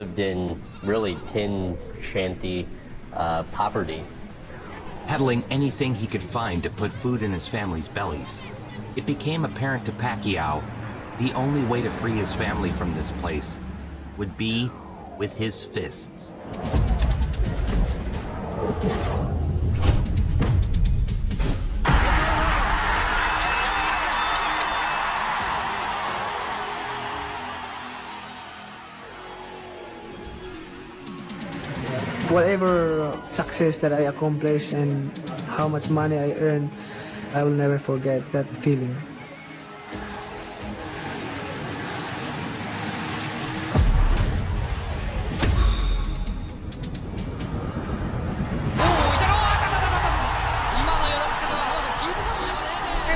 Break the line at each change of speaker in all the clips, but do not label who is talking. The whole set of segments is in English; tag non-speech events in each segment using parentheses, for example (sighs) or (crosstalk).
lived in really tin shanty uh, poverty.
Peddling anything he could find to put food in his family's bellies. It became apparent to Pacquiao the only way to free his family from this place would be with his fists.
Whatever success that I accomplish and how much money I earn, I will never forget that feeling.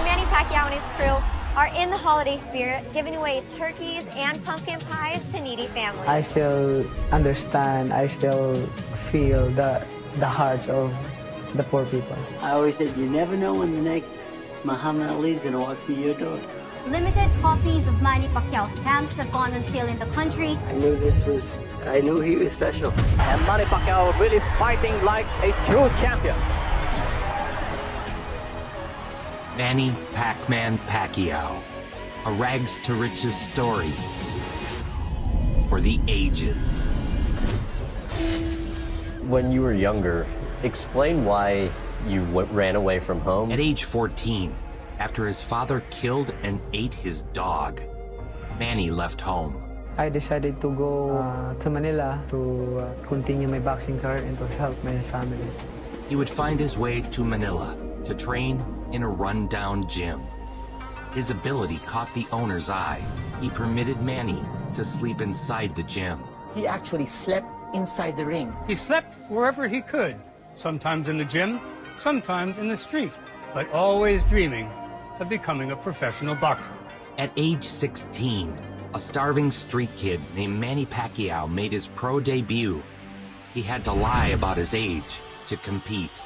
Manny Pacquiao and his crew are in the holiday spirit, giving away turkeys and pumpkin pies to needy families.
I still understand, I still feel the, the hearts of the poor people.
I always said, you never know when the next Muhammad Ali is going to walk through your door.
Limited copies of Manny Pacquiao stamps have gone on sale in the country.
I knew this was, I knew he was special.
And Manny Pacquiao really fighting like a true champion.
Manny Pac-Man Pacquiao, a rags to riches story for the ages.
When you were younger, explain why you ran away from home.
At age 14, after his father killed and ate his dog, Manny left home.
I decided to go uh, to Manila to uh, continue my boxing career and to help my family.
He would find his way to Manila to train in a rundown gym. His ability caught the owner's eye. He permitted Manny to sleep inside the gym.
He actually slept inside the ring.
He slept wherever he could, sometimes in the gym, sometimes in the street, but always dreaming of becoming a professional boxer.
At age 16, a starving street kid named Manny Pacquiao made his pro debut. He had to lie about his age to compete.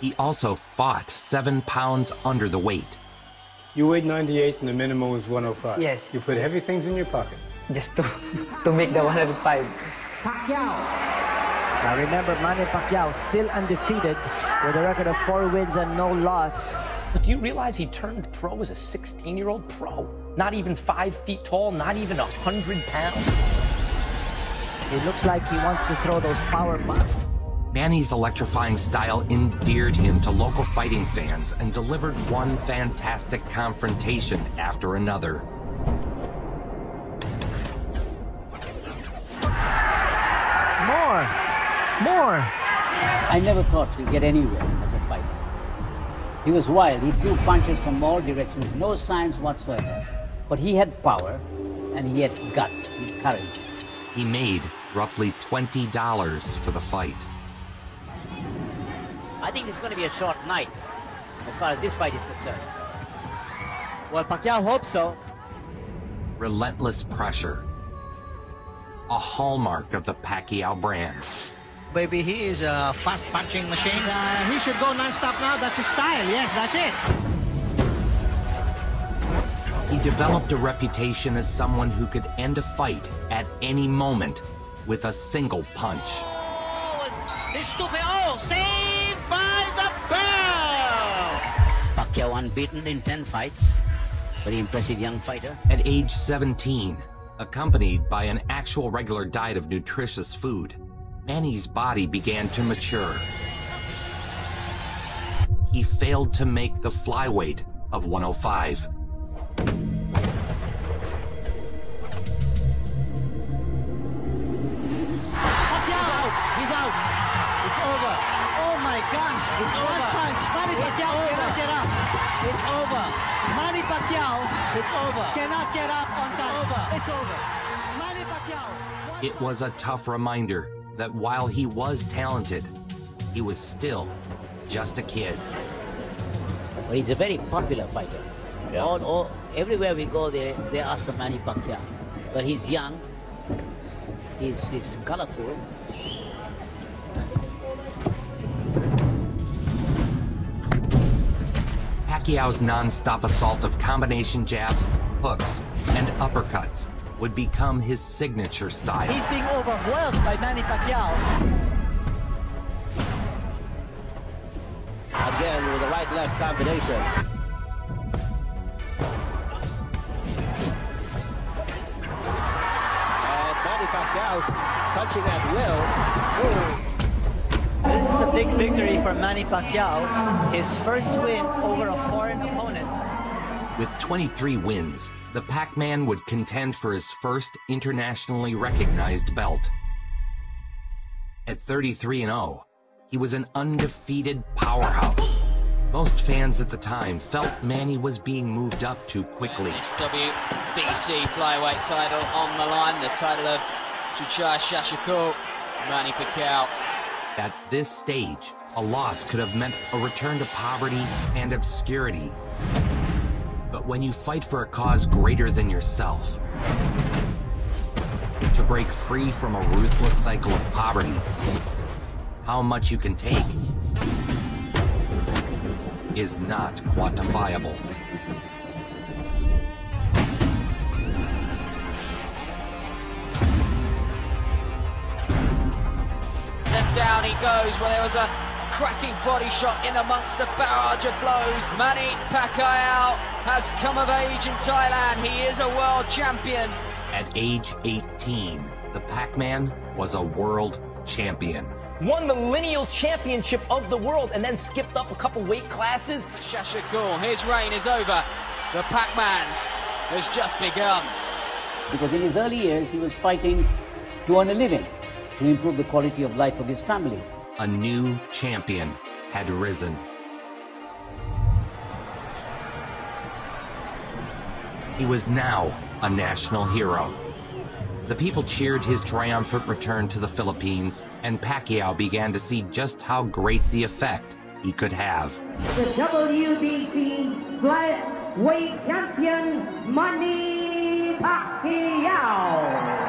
He also fought seven pounds under the weight.
You weighed 98 and the minimum was 105.
Yes.
You put
yes.
heavy things in your pocket.
Just to, (laughs) to make the 105.
Pacquiao. Now remember, Manny Pacquiao still undefeated with a record of four wins and no loss.
But do you realize he turned pro as a 16-year-old pro? Not even five feet tall, not even a 100 pounds.
It looks like he wants to throw those power bombs.
Manny's electrifying style endeared him to local fighting fans and delivered one fantastic confrontation after another.
More!
I never thought he'd get anywhere as a fighter. He was wild. He threw punches from all directions, no signs whatsoever. But he had power, and he had guts, he had courage.
He made roughly $20 for the fight.
I think it's going to be a short night, as far as this fight is concerned. Well, Pacquiao hopes so.
Relentless pressure. A hallmark of the Pacquiao brand.
Baby, he is a fast punching machine. Uh, he should go non-stop now. That's his style. Yes, that's it.
He developed a reputation as someone who could end a fight at any moment with a single punch.
Oh, it's stupid. Oh, saved by the bell.
Pacquiao unbeaten in 10 fights. Very impressive young fighter.
At age 17, accompanied by an actual regular diet of nutritious food, Manny's body began to mature. He failed to make the flyweight of 105.
Pacquiao, he's out. It's over. Oh my gosh, it's One punch. Manny Pacquiao cannot get up. It's over. Manny Pacquiao, it's over. Cannot get up on time. Over. It's over. Manny Pacquiao.
It was a tough reminder that while he was talented, he was still just a kid.
But he's a very popular fighter.
Yeah.
All, all, everywhere we go, they, they ask for Manny Pacquiao. But he's young. He's, he's colorful.
Pacquiao's non-stop assault of combination jabs, hooks, and uppercuts would become his signature style.
He's being overwhelmed by Manny Pacquiao.
Again with a right-left combination. And Manny Pacquiao punching at will.
This is a big victory for Manny Pacquiao, his first win over a foreign opponent.
With 23 wins, the Pac-Man would contend for his first internationally recognized belt. At 33 0, he was an undefeated powerhouse. Most fans at the time felt Manny was being moved up too quickly.
WBC flyweight title on the line, the title of Chatchai Sasakul, Manny Pacquiao.
At this stage, a loss could have meant a return to poverty and obscurity. But when you fight for a cause greater than yourself, to break free from a ruthless cycle of poverty, how much you can take is not quantifiable.
Then down he goes, where there was a cracking body shot in amongst a barrage of blows. Manny Pacquiao has come of age in Thailand. He is a world champion.
At age 18, the Pac-Man was a world champion.
Won the lineal championship of the world and then skipped up a couple weight classes.
Sasakul, his reign is over. The Pac-Man's has just begun.
Because in his early years, he was fighting to earn a living, to improve the quality of life of his family.
A new champion had risen. He was now a national hero. The people cheered his triumphant return to the Philippines, and Pacquiao began to see just how great the effect he could have.
The WBC flyweight champion, Manny Pacquiao.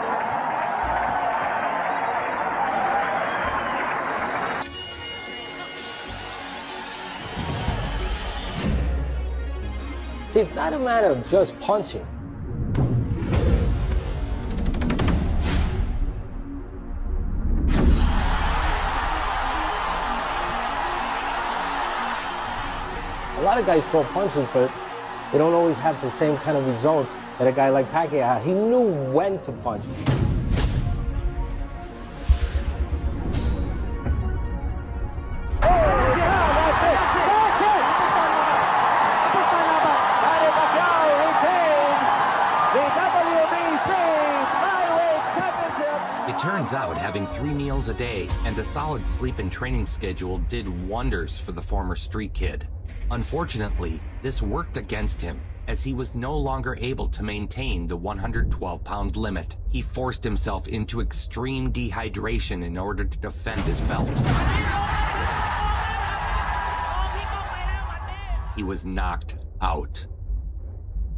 See, it's not a matter of just punching. A lot of guys throw punches, but they don't always have the same kind of results that a guy like Pacquiao had. He knew when to punch.
Turns out having three meals a day and a solid sleep and training schedule did wonders for the former street kid. Unfortunately, this worked against him as he was no longer able to maintain the 112 pound limit. He forced himself into extreme dehydration in order to defend his belt. He was knocked out.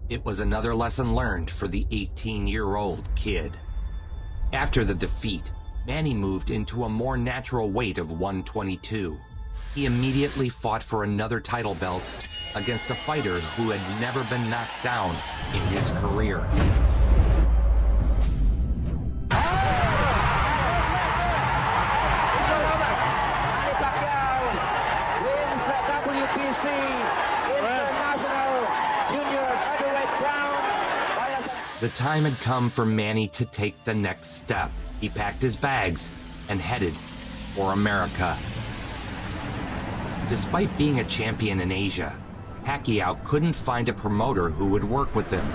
It was another lesson learned for the 18 year old kid. After the defeat, Manny moved into a more natural weight of 122. He immediately fought for another title belt against a fighter who had never been knocked down in his career.
The
time had come for Manny to take the next step. He packed his bags and headed for America. Despite being a champion in Asia, Pacquiao couldn't find a promoter who would work with him.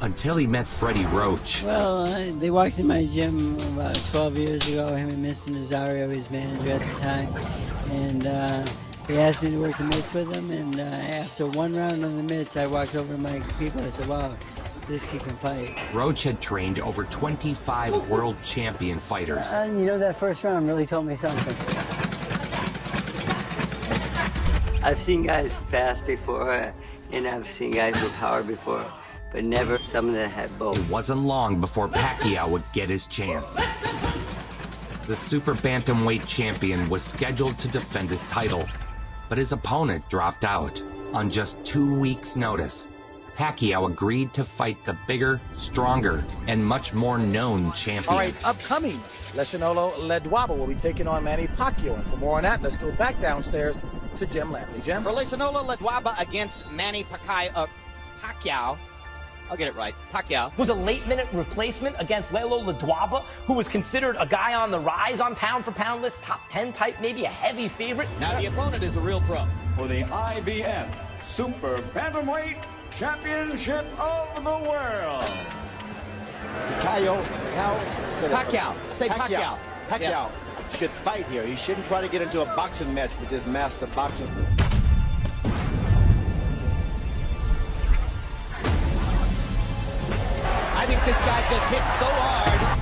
Until he met Freddie Roach.
Well, they walked in my gym about 12 years ago. Him and Mr. Nazario, his manager at the time, and uh, he asked me to work the mitts with him. And uh, after one round on the mitts, I walked over to my people. I said, "Wow, this kid can fight."
Roach had trained over 25 world champion fighters.
Uh, you know, that first round really told me something. I've seen guys fast before, and I've seen guys with power before, but never someone that had both.
It wasn't long before Pacquiao would get his chance. The super bantamweight champion was scheduled to defend his title, but his opponent dropped out. On just two weeks' notice, Pacquiao agreed to fight the bigger, stronger, and much more known champion.
All right, upcoming, Lehlohonolo Ledwaba will be taking on Manny Pacquiao. And for more on that, let's go back downstairs to Jim Lampley. Jim?
For Relatianola Ledwaba against Manny Pacquiao. Uh, Pacquiao. I'll get it right. Pacquiao.
Was a late minute replacement against Lelo Ledwaba, who was considered a guy on the rise on pound for pound list, top 10 type, maybe a heavy favorite.
Now the opponent is a real pro.
For the IBF Super Bantamweight Championship of the World.
Pacquiao, Pacquiao, said it.
Pacquiao. Say Pacquiao.
Pacquiao
Yeah.
should fight here. He shouldn't try to get into a boxing match with this master boxer.
I think this guy just hit so hard.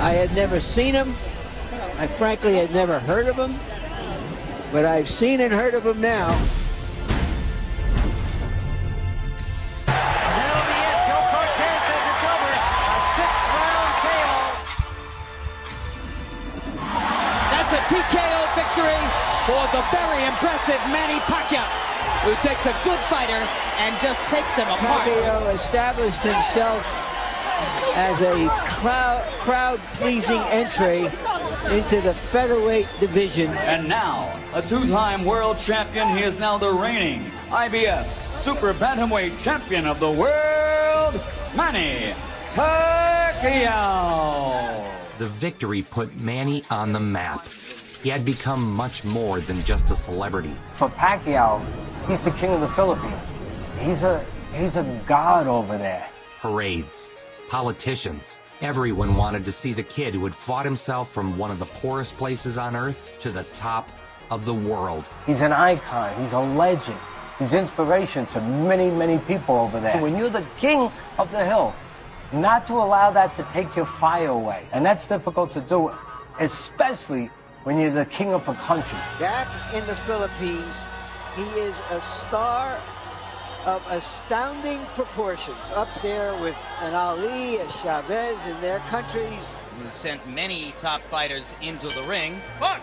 I had never seen him. I frankly had never heard of him. But I've seen and heard of him now.
Very impressive Manny Pacquiao, who takes a good fighter and just takes him apart.
Pacquiao established himself as a crowd, crowd-pleasing entry into the featherweight division.
And now, a two-time world champion, he is now the reigning IBF Super Bantamweight Champion of the World, Manny Pacquiao.
The victory put Manny on the map. He had become much more than just a celebrity.
For Pacquiao, he's the king of the Philippines. He's a he's a god over there.
Parades, politicians, everyone wanted to see the kid who had fought himself from one of the poorest places on earth to the top of the world.
He's an icon. He's a legend. He's inspiration to many, many people over there. When you're the king of the hill, not to allow that to take your fire away. And that's difficult to do, especially when you're the king of a country.
Back in the Philippines, he is a star of astounding proportions, up there with an Ali, a Chavez in their countries.
Who sent many top fighters into the ring. But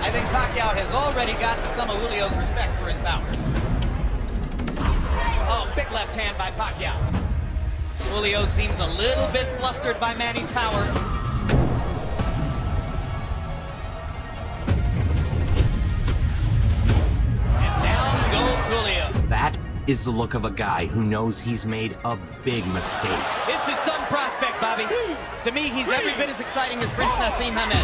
I think Pacquiao has already gotten some of Julio's respect for his power. Oh, big left hand by Pacquiao. Julio seems a little bit flustered by Manny's power. Julio.
That is the look of a guy who knows he's made a big mistake.
This is some prospect, Bobby. To me, he's every bit as exciting as Prince Naseem Hamed.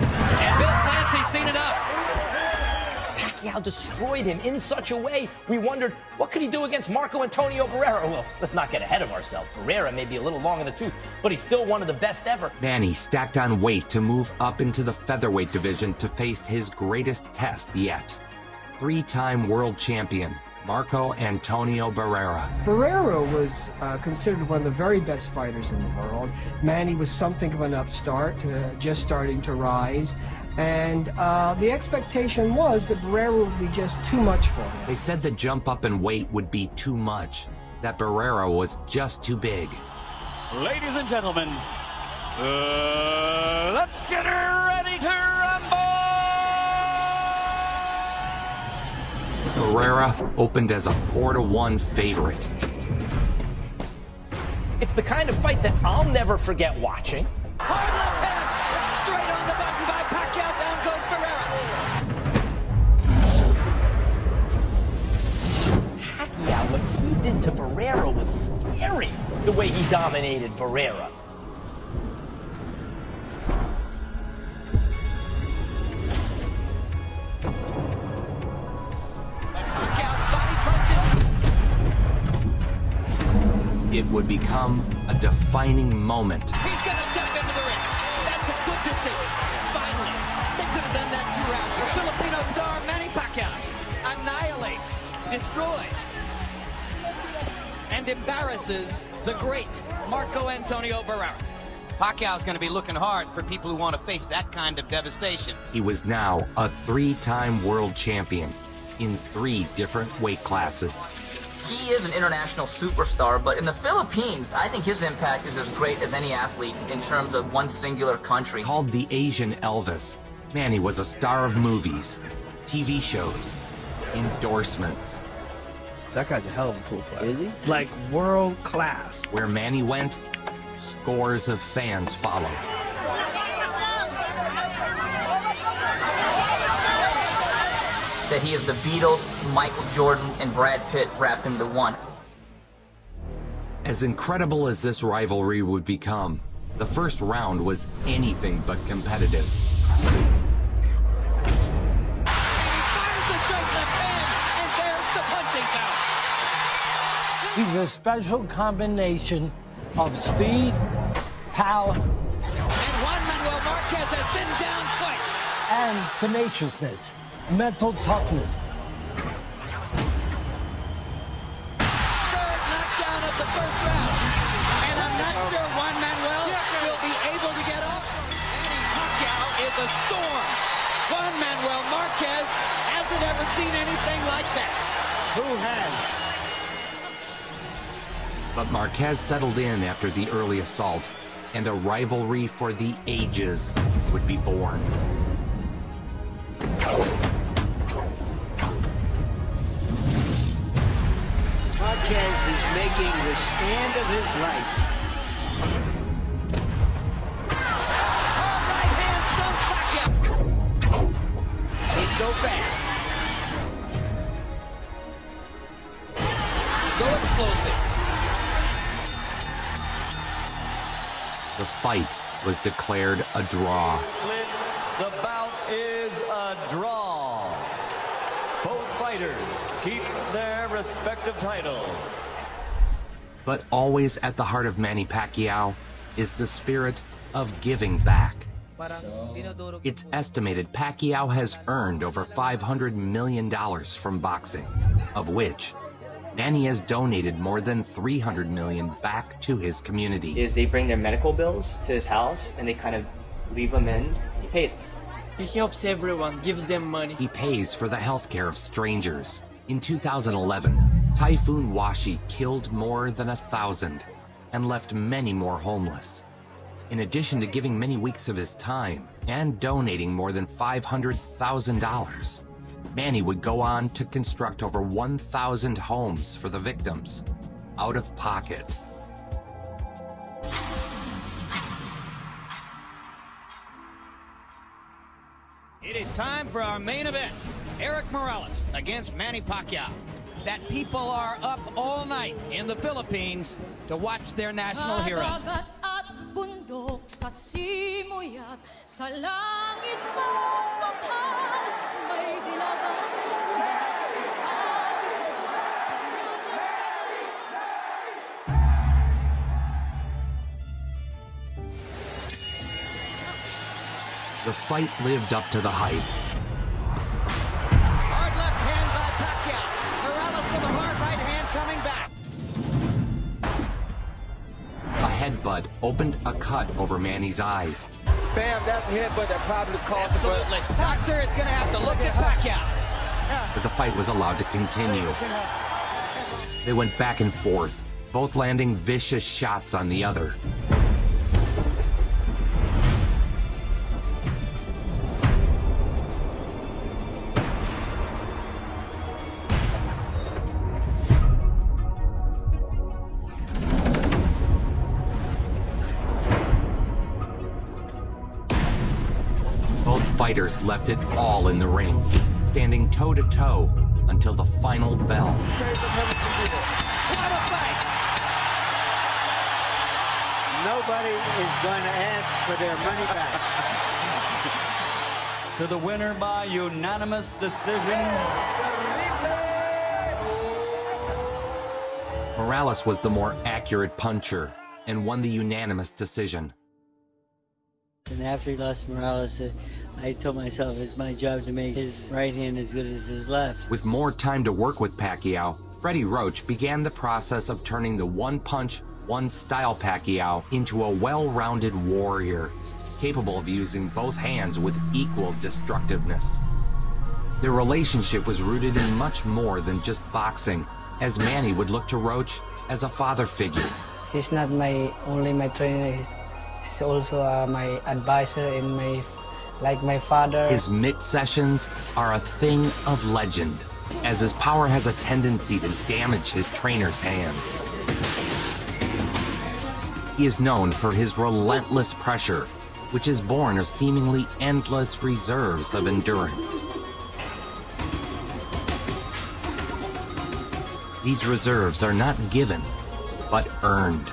And Bill Clancy's seen enough.
Pacquiao destroyed him in such a way, we wondered what could he do against Marco Antonio Barrera? Well, let's not get ahead of ourselves. Barrera may be a little long in the tooth, but he's still one of the best ever.
Manny stacked on weight to move up into the featherweight division to face his greatest test yet. Three time world champion, Marco Antonio Barrera.
Barrera was uh, considered one of the very best fighters in the world. Manny was something of an upstart, uh, just starting to rise. And uh, the expectation was that Barrera would be just too much for him.
They said the jump up in weight would be too much, that Barrera was just too big.
Ladies and gentlemen, uh, let's get ready to rumble!
Barrera opened as a 4 to 1 favorite.
It's the kind of fight that I'll never forget watching. Did to Barrera was scary. The way he dominated Barrera.
It would become a defining moment.
He's going to step into the ring. That's a good decision. Finally. They could have done that two rounds. The Filipino star Manny Pacquiao annihilates, destroys, and embarrasses the great Marco Antonio Barrera. Pacquiao's going to be looking hard for people who want to face that kind of devastation.
He was now a three time world champion in three different weight classes.
He is an international superstar, but in the Philippines, I think his impact is as great as any athlete in terms of one singular country.
Called the Asian Elvis, Manny was a star of movies, TV shows, endorsements.
That guy's a hell of a pool player.
Is he?
Like world class.
Where Manny went, scores of fans followed.
That he is the Beatles, Michael Jordan, and Brad Pitt wrapped into one.
As incredible as this rivalry would become, the first round was anything but competitive.
He's a special combination of speed, power,
And Juan Manuel Marquez has been down twice.
and tenaciousness, mental toughness.
Third knockdown of the first round. And I'm not sure Juan Manuel will be able to get up. Manny Pacquiao is a storm. Juan Manuel Marquez hasn't ever seen anything like that.
Who has?
But Marquez settled in after the early assault, and a rivalry for the ages would be born.
Marquez is making the stand of his life.
Right hand stumps Pacquiao. He's so fast.
Fight was declared a draw.
Split. The bout is a draw. Both fighters keep their respective titles.
But always at the heart of Manny Pacquiao is the spirit of giving back. It's estimated Pacquiao has earned over $500 million from boxing, of which Manny has donated more than 300 million back to his community.
is they bring their medical bills to his house and they kind of leave them in. He pays them.
He helps everyone, gives them money.
He pays for the health care of strangers. In 2011, Typhoon Washi killed more than a thousand and left many more homeless. In addition to giving many weeks of his time and donating more than $500,000, Manny would go on to construct over 1,000 homes for the victims, out of pocket.
It is time for our main event. Erik Morales against Manny Pacquiao. That people are up all night in the Philippines to watch their national hero.
bundok, sa simoy at sa langit mong baghang,
The fight lived up to the hype.
Hard left hand by Pacquiao. Morales with a hard right hand coming back.
A headbutt opened a cut over Manny's eyes.
Bam, that's a headbutt that probably caused the
Absolutely. Doctor is going to have to look at Pacquiao.
but the fight was allowed to continue. They went back and forth, both landing vicious shots on the other. Fighters left it all in the ring, standing toe to toe until the final bell.
Nobody is going to ask for their money back. (laughs)
To the winner by unanimous decision,
Morales was the more accurate puncher and won the unanimous decision.
And after he lost Morales, uh, I told myself it's my job to make his right hand as good as his left.
With more time to work with Pacquiao, Freddie Roach began the process of turning the one punch, one style Pacquiao into a well rounded warrior, capable of using both hands with equal destructiveness. Their relationship was rooted in much more than just boxing, as Manny would look to Roach as a father figure.
He's not my only my trainer. He's, he's also uh, my advisor and my like my father.
His mitt sessions are a thing of legend, as his power has a tendency to damage his trainer's hands. He is known for his relentless pressure, which is born of seemingly endless reserves of endurance. These reserves are not given, but earned.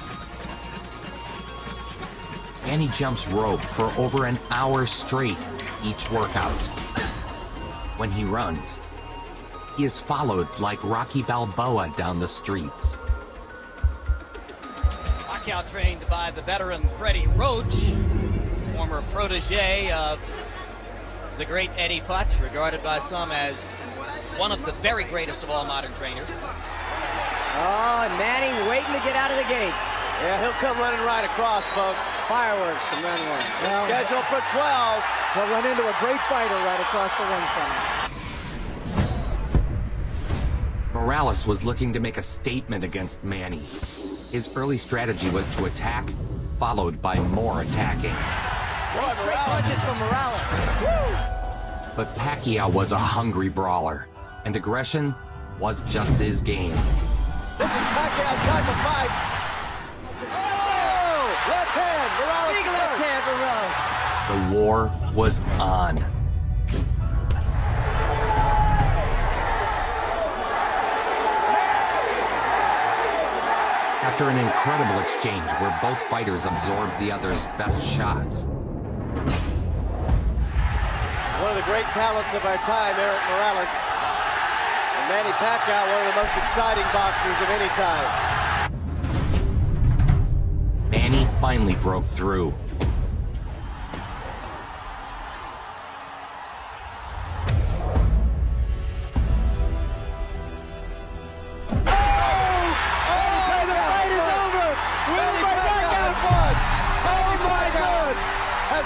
Manny jumps rope for over an hour straight each workout. When he runs, he is followed like Rocky Balboa down the streets.
Pacquiao trained by the veteran Freddie Roach, former protege of the great Eddie Futch, regarded by some as one of the very greatest of all modern trainers.
Ah, oh, and Manny waiting to get out of the gates.
Yeah, he'll come running right across, folks.
Fireworks from round one.
Well, Scheduled for 12.
He'll run into a great fighter right across the ring from him.
Morales was looking to make a statement against Manny. His early strategy was to attack, followed by more attacking.
Straight punches from Morales.
But Pacquiao was a hungry brawler, and aggression was just his game.
This is Pacquiao's time to fight. Left hand, Morales.
Big left hand for Morales.
The war was on. After an incredible exchange where both fighters absorbed the other's best shots,
One of the great talents of our time, Erik Morales. And Manny Pacquiao, one of the most exciting boxers of any time.
Manny finally broke through.
The fight is over. Manny Pacquiao has won. My God, has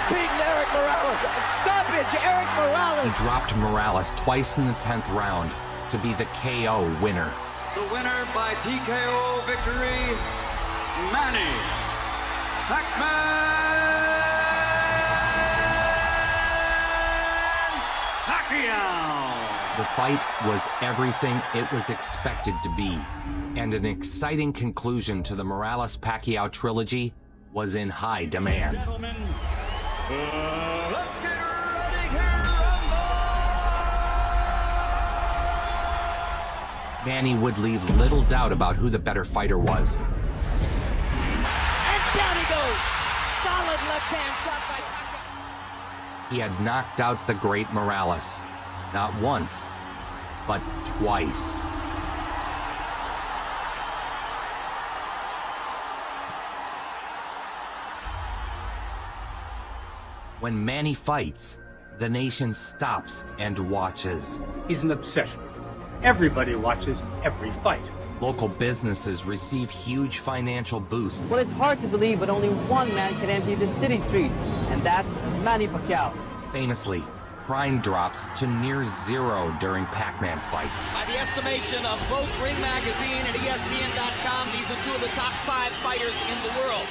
Morales.
He dropped Morales twice in the 10th round to be the KO winner.
The winner by TKO victory, Manny Pacman Pacquiao.
The fight was everything it was expected to be, and an exciting conclusion to the Morales Pacquiao trilogy was in high demand.
Gentlemen, uh, let's get ready to
Manny would leave little doubt about who the better fighter was.
Solid left hand shot by Pacquiao.
He had knocked out the great Morales, not once, but twice. When Manny fights, the nation stops and watches.
He's an obsession. Everybody watches every fight.
Local businesses receive huge financial boosts.
Well, it's hard to believe, but only one man can empty the city streets, and that's Manny Pacquiao.
Famously, crime drops to near zero during Pac-Man fights.
By the estimation of both Ring Magazine and ESPN.com, these are two of the top five fighters in the world.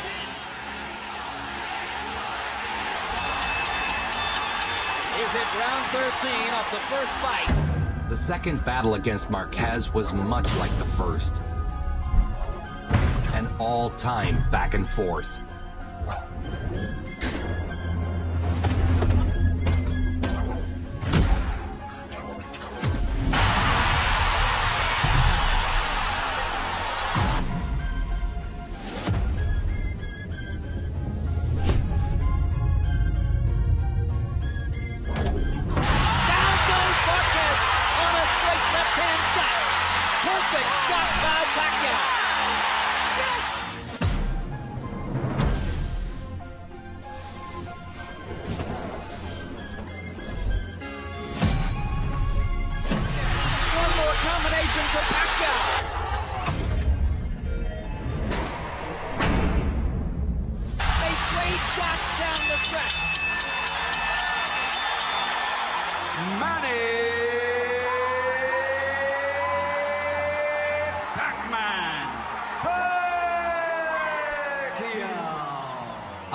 Is it round 13 of the first fight?
The second battle against Marquez was much like the first. An all-time back and forth.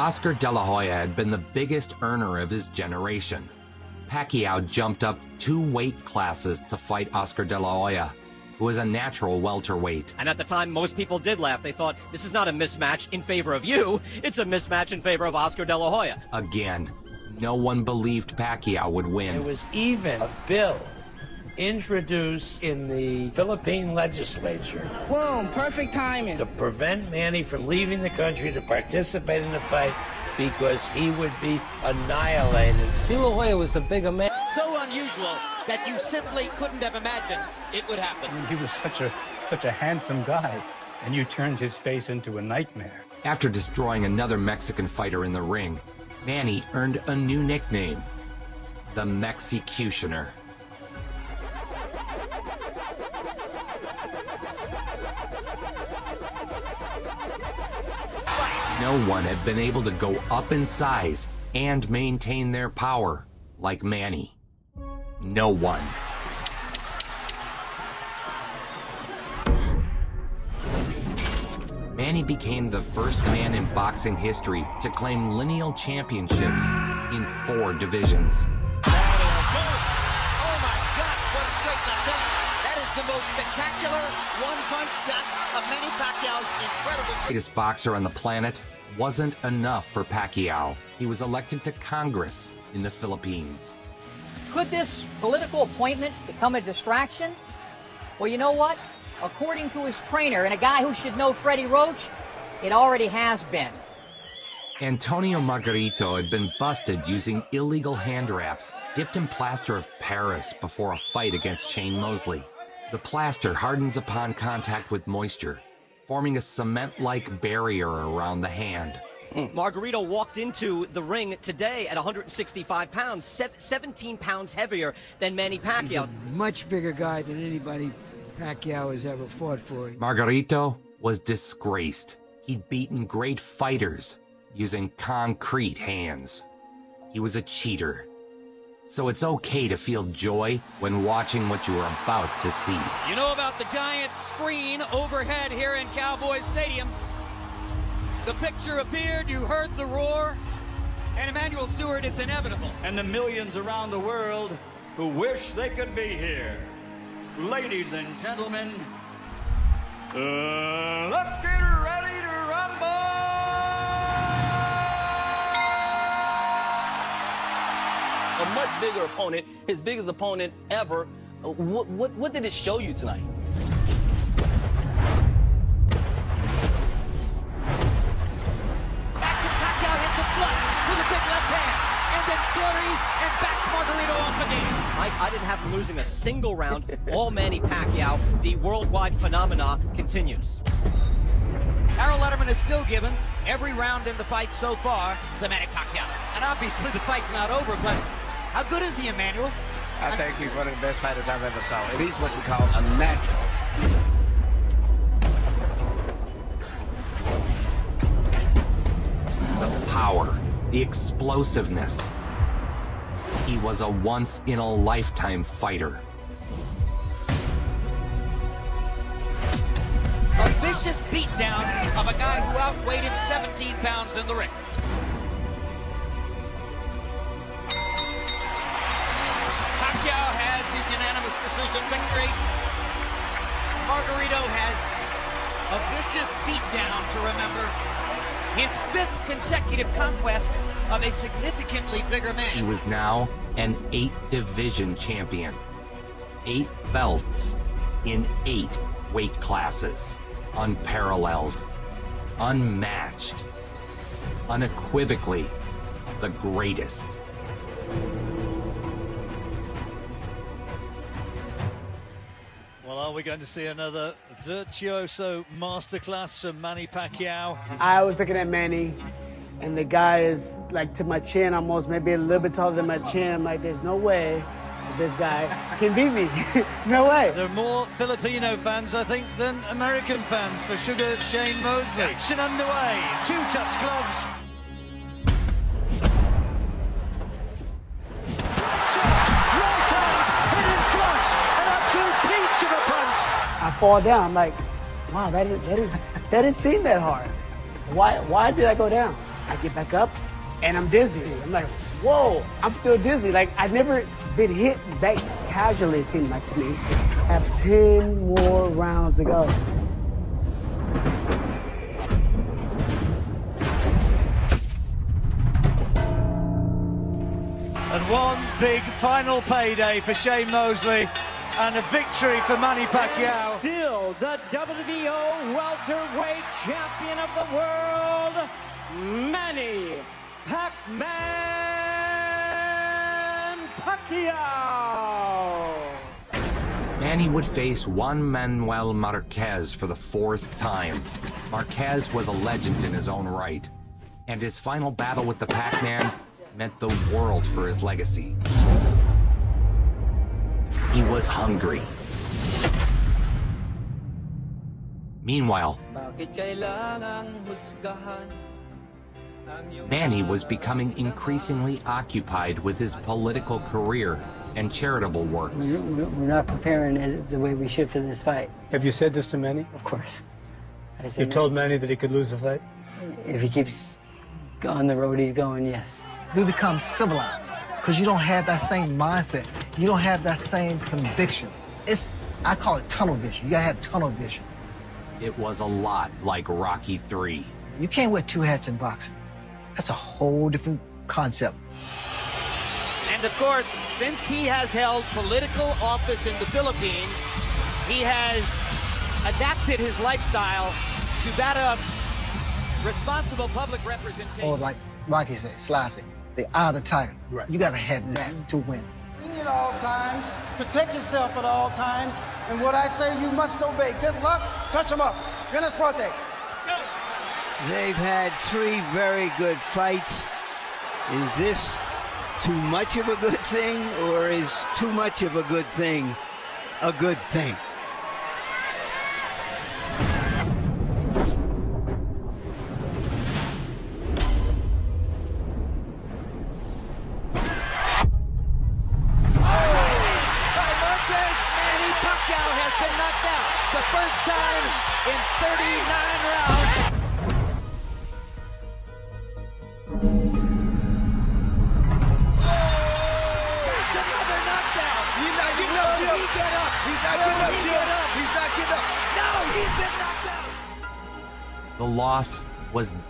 Oscar De La Hoya had been the biggest earner of his generation. Pacquiao jumped up two weight classes to fight Oscar De La Hoya, who was a natural welterweight.
And at the time, most people did laugh. They thought, this is not a mismatch in favor of you, it's a mismatch in favor of Oscar De La Hoya.
Again, no one believed Pacquiao would win.
It was even a bill introduced in the Philippine legislature
Boom, perfect timing.
to prevent Manny from leaving the country to participate in the fight because he would be annihilated.
De La Hoya was the bigger man.
So unusual that you simply couldn't have imagined it would happen.
He was such a such a handsome guy, and you turned his face into a nightmare.
After destroying another Mexican fighter in the ring, Manny earned a new nickname, the Mexicutioner. No one had been able to go up in size and maintain their power like Manny. No one. Manny became the first man in boxing history to claim lineal championships in four divisions.
Oh my gosh, what a straight. That is the most spectacular one-punch set of Manny Pacquiao's incredible...
greatest boxer on the planet wasn't enough for Pacquiao. He was elected to Congress in the Philippines.
Could this political appointment become a distraction? Well, you know what? According to his trainer and a guy who should know Freddie Roach, it already has been.
Antonio Margarito had been busted using illegal hand wraps dipped in plaster of Paris before a fight against Shane Mosley. The plaster hardens upon contact with moisture, forming a cement-like barrier around the hand. Hmm.
Margarito walked into the ring today at 165 pounds, 17 pounds heavier than Manny
He's
Pacquiao.
a much bigger guy than anybody Pacquiao has ever fought for.
Margarito was disgraced. He'd beaten great fighters using concrete hands. He was a cheater. So it's okay to feel joy when watching what you are about to see.
You know about the giant screen overhead here in Cowboy Stadium. The picture appeared, you heard the roar, and Emanuel Steward, it's inevitable.
And the millions around the world who wish they could be here. Ladies and gentlemen, uh, let's get ready to rumble!
Bigger opponent, his biggest opponent ever. Uh, What, what, what did it show you tonight?
Maxim Pacquiao hits a flush with a big left hand, and then flurries and backs Margarito off again.
Mike, I didn't have him losing a single round. All Manny Pacquiao, the worldwide phenomena, continues.
Harold Lederman is still given every round in the fight so far to Manny Pacquiao. And obviously the fight's not over, but how good is he, Emanuel?
I think he's one of the best fighters I've ever saw. And he's what we call a natural.
The power, the explosiveness. He was a once in a lifetime fighter.
A vicious beatdown of a guy who outweighed him 17 pounds in the ring. Decision victory. Margarito has a vicious beatdown to remember. His fifth consecutive conquest of a significantly bigger man.
He was now an eight division champion. Eight belts in eight weight classes. Unparalleled, unmatched, unequivocally the greatest.
Well, are we going to see another virtuoso masterclass from Manny Pacquiao?
I was looking at Manny, and the guy is like to my chin almost, maybe a little bit taller than my chin. I'm like, there's no way this guy can beat me. (laughs) no way.
There are more Filipino fans, I think, than American fans for Sugar Shane Mosley. Action underway. Two touch gloves.
Fall down. I'm like, wow, that didn't, that didn't, that didn't seem that hard. Why, why did I go down?
I get back up, and I'm dizzy. I'm like, whoa, I'm still dizzy. Like I've never been hit back casually. It seemed like to me. I have ten more rounds to go.
And one big final payday for Shane Mosley and a victory for Manny Pacquiao.
Still the WBO welterweight champion of the world, Manny Pac-Man Pacquiao.
Manny would face Juan Manuel Marquez for the fourth time. Marquez was a legend in his own right, and his final battle with the Pac Man meant the world for his legacy. He was hungry. Meanwhile,
Bakit kailangang husgahan ang iyong
Manny was becoming increasingly occupied with his political career and charitable works.
We're we're not preparing as the way we should for this fight.
Have you said this to Manny?
Of course. I
You told Manny that he could lose the fight?
if he keeps on the road he's going, yes.
we become civilized because you don't have that same mindset. You don't have that same conviction. It's, I call it tunnel vision. You gotta have tunnel vision.
It was a lot like Rocky 3.
You can't wear two hats in boxing. That's a whole different concept.
And of course, since he has held political office in the Philippines, he has adapted his lifestyle to that of responsible public representation.
Or like Rocky said, slice it. The eye of the tiger.
Right.
You gotta have that to win.
At all times, protect yourself at all times, and what I say you must obey. Good luck, touch them up. Buena suerte.
They've had three very good fights. Is this too much of a good thing, or is too much of a good thing a good thing?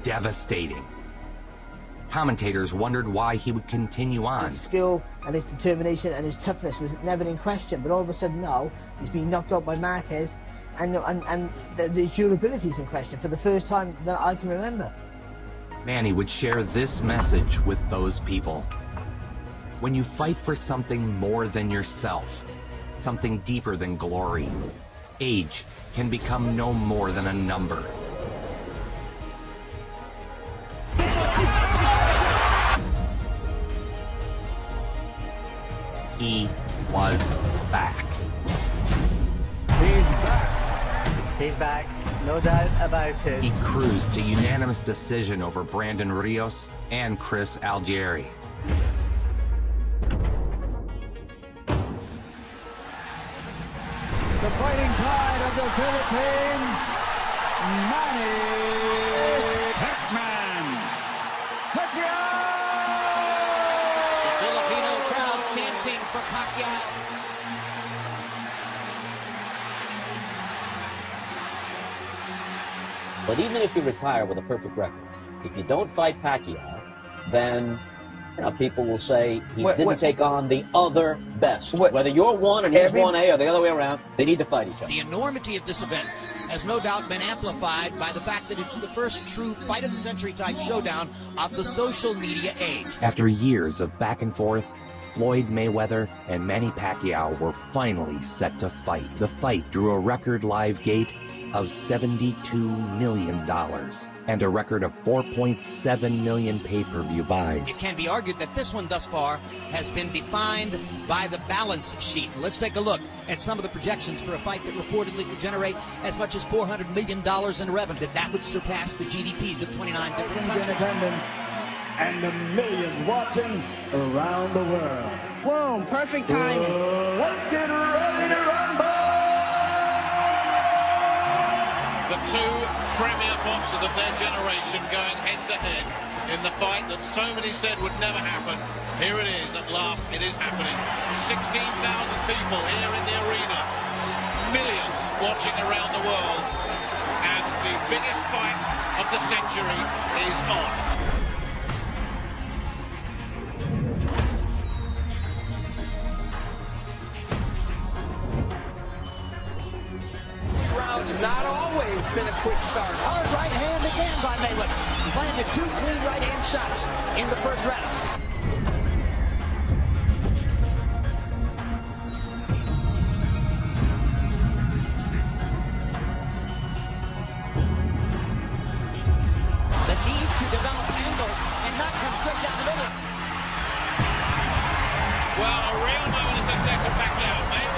Devastating. Commentators wondered why he would continue on.
His skill and his determination and his toughness was never in question. But all of a sudden, now he's being knocked out by Marquez, and and and the, the durability is in question for the first time that I can remember.
Manny would share this message with those people. When you fight for something more than yourself, something deeper than glory, age can become no more than a number. He was back.
He's back. He's back. No doubt about it.
He cruised to unanimous decision over Brandon Rios and Chris Algieri.
The fighting pride of the Philippines, Manny
But even if you retire with a perfect record, if you don't fight Pacquiao, then you know, people will say he
Wait,
didn't
wait.
take on the other best. Whether you're one and he's one A or the other way around, they need to fight each other.
The enormity of this event has no doubt been amplified by the fact that it's the first true fight of the century type showdown of the social media age.
After years of back and forth, Floyd Mayweather and Manny Pacquiao were finally set to fight. The fight drew a record live gate of $72 million and a record of 4.7 million pay-per-view buys.
It can be argued that this one thus far has been defined by the balance sheet. Let's take a look at some of the projections for a fight that reportedly could generate as much as $400 million in revenue. That that would surpass the GDPs of 29 different countries.
and the millions watching around the world.
Boom, perfect timing.
Let's get ready
The two premier boxers of their generation going head to head. in the fight that so many said would never happen. Here it is at last. It is happening. 16,000 people here in the arena. Millions watching around the world. And the biggest fight of the century is on.
not always been a quick start.
Hard right hand again by Mayweather. He's landed two clean right hand shots in the first round. The need to develop angles and not come straight down the middle.
Well, a real moment of success for Pacquiao.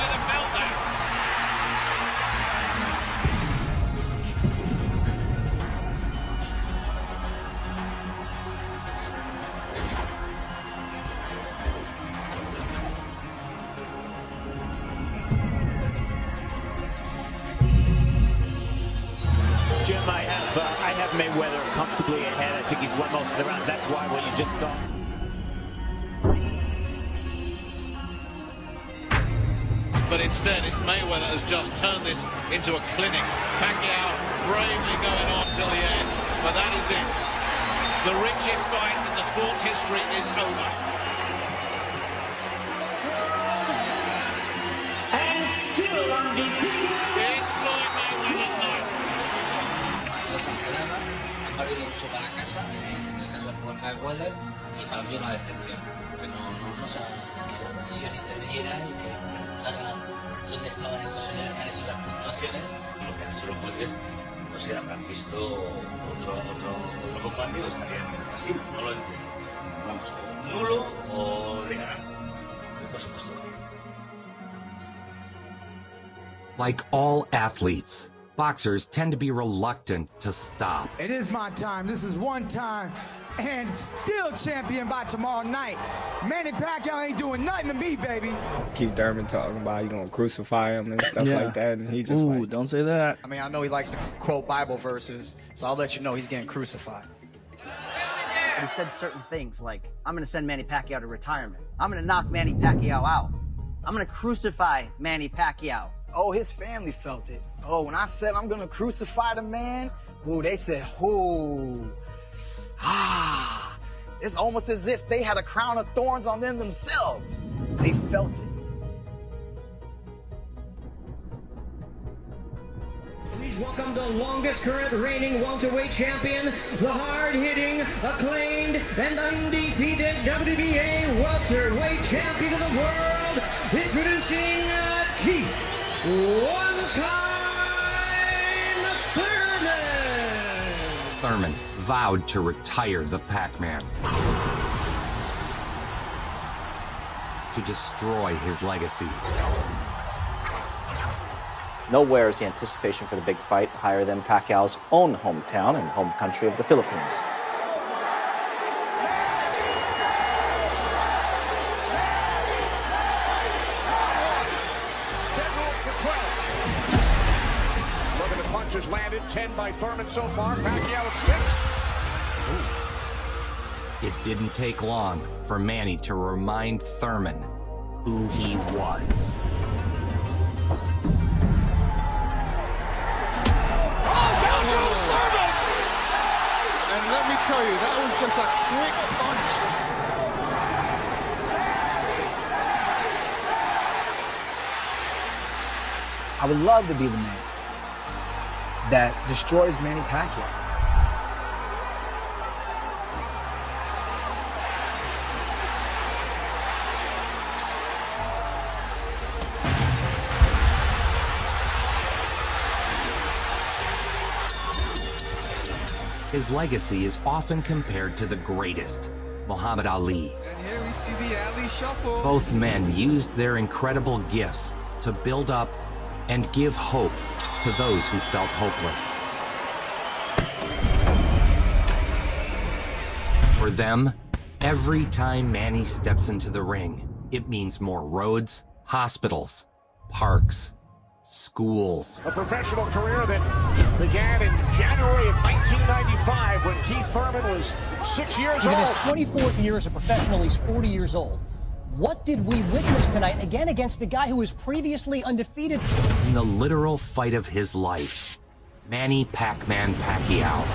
Instead, it's Mayweather has just turned this into a clinic. Pacquiao bravely going on till the end. But that is it. The richest fight in the sport's history is over.
And still undefeated.
It's Floyd Mayweather's night.
sido sancionada, han valido mucho para casa, en el caso de Floyd Mayweather, y para mí una decepción, porque no, no, no sé que la comisión interviniera y que preguntara dónde estaban estos señores que han hecho las puntuaciones. Lo que han hecho los jueces, no sé, habrán visto otro, otro, otro combate o estarían así, no lo entiendo. Vamos, o nulo o de ganar. Por supuesto,
Like all athletes, boxers tend to be reluctant to stop.
It is my time. This is one time. And still champion by tomorrow night. Manny Pacquiao ain't doing nothing to me, baby.
Keith Thurman talking about you gonna crucify him and stuff
Yeah.
like that, and he just
Ooh,
like,
don't say that.
I mean, I know he likes to quote Bible verses, so I'll let you know he's getting crucified.
But He said certain things like, I'm going to send Manny Pacquiao to retirement. I'm going to knock Manny Pacquiao out. I'm going to crucify Manny Pacquiao.
Oh, his family felt it. Oh, when I said I'm gonna crucify the man, ooh, they said, ooh, ah. (sighs) It's almost as if they had a crown of thorns on them themselves. They felt it.
Please welcome the longest current reigning welterweight champion, the hard-hitting, acclaimed, and undefeated WBA welterweight champion of the world, introducing uh, Keith One-Time Thurman.
Thurman vowed to retire the Pac-Man. To destroy his legacy.
Nowhere is the anticipation for the big fight higher than Pacquiao's own hometown and home country of the Philippines.
Scheduled for 12. Look at the punches landed. 10 by Thurman so far. Pacquiao at 6.
It didn't take long for Manny to remind Thurman who he was.
Oh, down goes Thurman! And let me tell you, that was just a quick punch.
I would love to be the man that destroys Manny Pacquiao.
His legacy is often compared to the greatest, Muhammad Ali.
And here we see the Ali shuffle.
Both men used their incredible gifts to build up and give hope to those who felt hopeless. For them, every time Manny steps into the ring, it means more roads, hospitals, parks, schools.
A professional career that began in January of 1995 when Keith Thurman was six years
He's in his 24th year as a professional. He's 40 years old. What did we witness tonight, again, against the guy who was previously undefeated?
In the literal fight of his life, Manny Pac-Man Pacquiao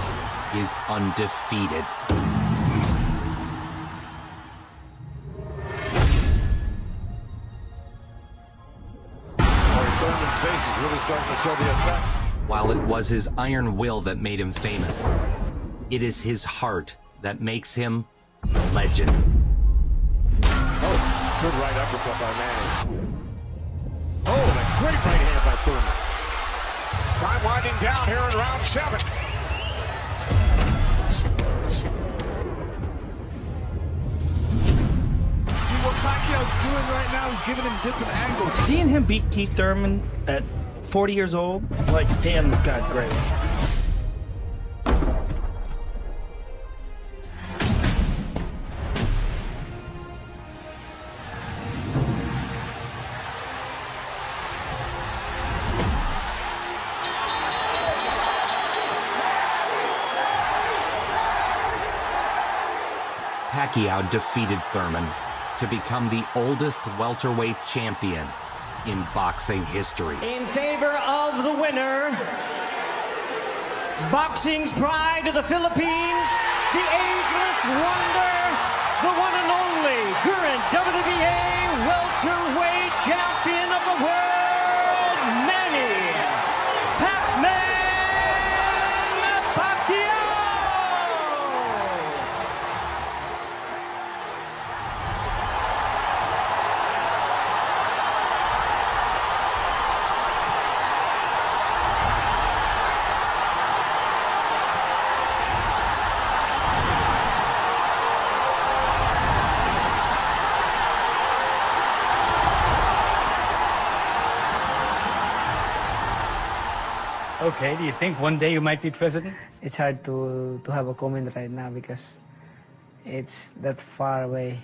is undefeated.
Really starting to show the effects.
While it was his iron will that made him famous, it is his heart that makes him a legend.
Oh, good right uppercut by Manny. Oh, and a great right hand by Thurman. Time winding down here in round seven.
See what Pacquiao's doing right now? He's giving him different angles.
Seeing him beat Keith Thurman at 40 years old, like, damn, this guy's great.
Pacquiao defeated Thurman to become the oldest welterweight champion in boxing history.
In favor of the winner, boxing's pride of the Philippines, the ageless wonder, the one and only current WBA welterweight champion of the world,
Okay, do you think one day you might be president?
It's hard to, to have a comment right now because it's that far away.